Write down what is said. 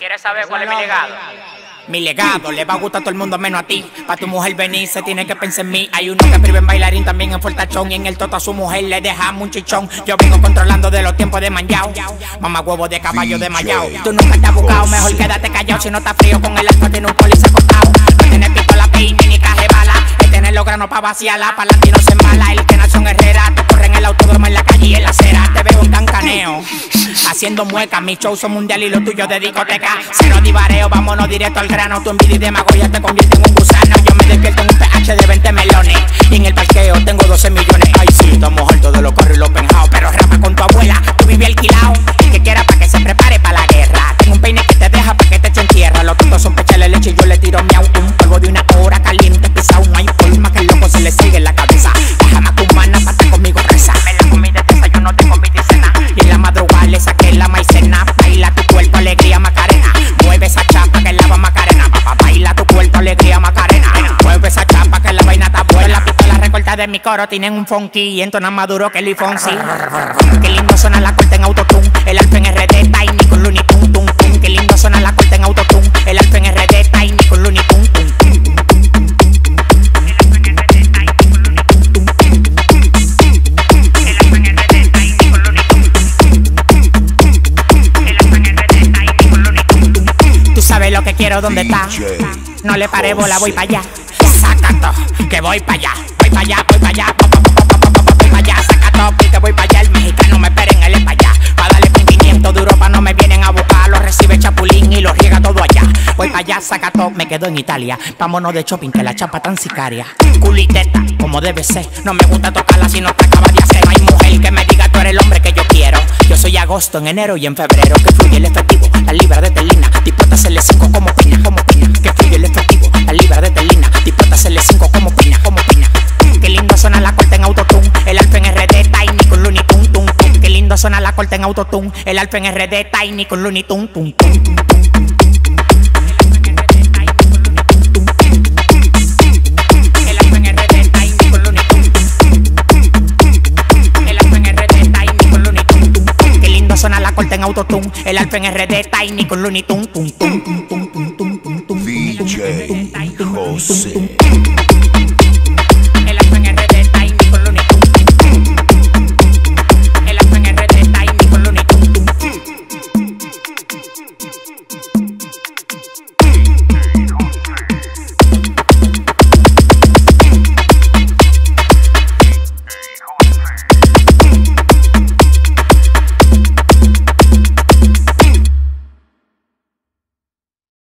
¿Quieres saber cuál es mi legado? Mi legado le va a gustar a todo el mundo menos a ti. Pa' tu mujer venir, se tiene que pensar en mí. Hay uno que priva en bailarín, también en fortachón. Y en el toto a su mujer le deja un chichón. Yo vengo controlando de los tiempos de manjao. Mamá huevo de caballo de mayao. Tú nunca te has buscado, mejor quédate callado. Si no está frío con el alfa, tiene un policía acostado. No tiene pistola, peine ni caje bala. El tener los granos pa' vaciarla. Pa' latino se mala. El que nació en Herrera. Te corre en el autódromo, en la calle y en la acera. Te veo un tan caneo. Haciendo muecas, mi show son mundial y lo tuyo de discoteca. Cero divareo, vámonos directo al grano. Tu envidia y demagogia te convierte en un gusano. Yo me despierto en un pH de 20 melones. Y en el parqueo tengo 12 millones. Ay, sí, estamos altos de los carros y los penjados. Pero rapa con tu abuela, tú vives alquilado. Que quiera pa' que se prepare para la guerra. Tengo un peine que te deja pa' que te echen tierra. Los tontos son pechales leche y yo le tiro miau. Un polvo de una hora caliente pisado. De mi coro tienen un funky y entona más duro que Luis Fonsi. Qué lindo suena la corte en autotune. El alfa en RD, Tiny con Looney tum, tum. Qué lindo suena la corte en autotune. El alfa en RD, Tiny con Looney tum, tum, sabes lo que quiero, ¿dónde está? No le paré bola, voy para allá. Sácato, que voy para allá. Voy para allá, voy para allá. Voy para allá, sácato, que voy para allá. El mexicano me esperen, él es para allá. Pa' darle sentimiento de Europa, no me vienen a buscar. Lo recibe Chapulín y lo riega todo allá. Voy para allá, sácato, me quedo en Italia. Vámonos de shopping, que la chapa tan sicaria. Culiteta, como debe ser. No me gusta tocarla si no te acaba de hacer. No hay mujer que me diga tú eres el hombre que yo quiero. Yo soy agosto, en enero y en febrero. Que fluye el efectivo, la libra de telina. Dispuesta a cinco como piña, como piña. Que fluye el efectivo, la libra de telina. Dispuesta a cinco como piña, como piña suena la corte en autotune. El alfa en RD, Tiny con Looney Tum Tum. Qué lindo suena la corte en autotune. El alfa en RD, Tiny con Looney Tum Tum. Suena la corte en autotune, el alfa en RD, Tiny con Looney Tum Tum.